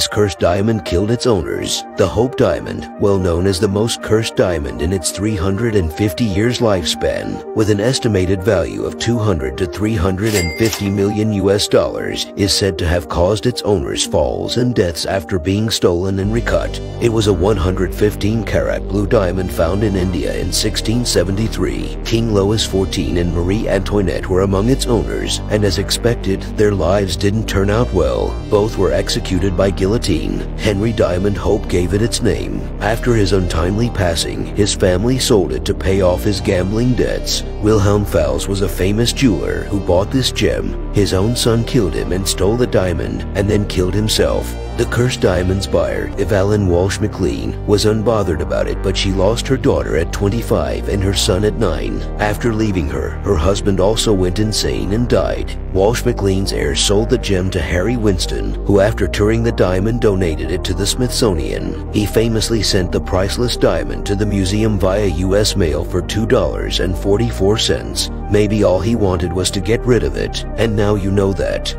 This cursed diamond killed its owners. The Hope Diamond, well known as the most cursed diamond in its 350 years lifespan, with an estimated value of 200 to 350 million US dollars, is said to have caused its owners falls and deaths after being stolen and recut. It was a 115 carat blue diamond found in India in 1673. King Louis XIV and Marie Antoinette were among its owners, and as expected, their lives didn't turn out well. Both were executed by guillotine guillotine, Henry Diamond Hope gave it its name. After his untimely passing, his family sold it to pay off his gambling debts. Wilhelm Fals was a famous jeweler who bought this gem. His own son killed him and stole the diamond, and then killed himself. The cursed diamond's buyer, Evelyn Walsh McLean, was unbothered about it, but she lost her daughter at 25 and her son at 9. After leaving her, her husband also went insane and died. Walsh McLean's heirs sold the gem to Harry Winston, who after touring the diamond donated it to the Smithsonian. He famously sent the priceless diamond to the museum via U.S. mail for $2.44. Maybe all he wanted was to get rid of it, and now you know that.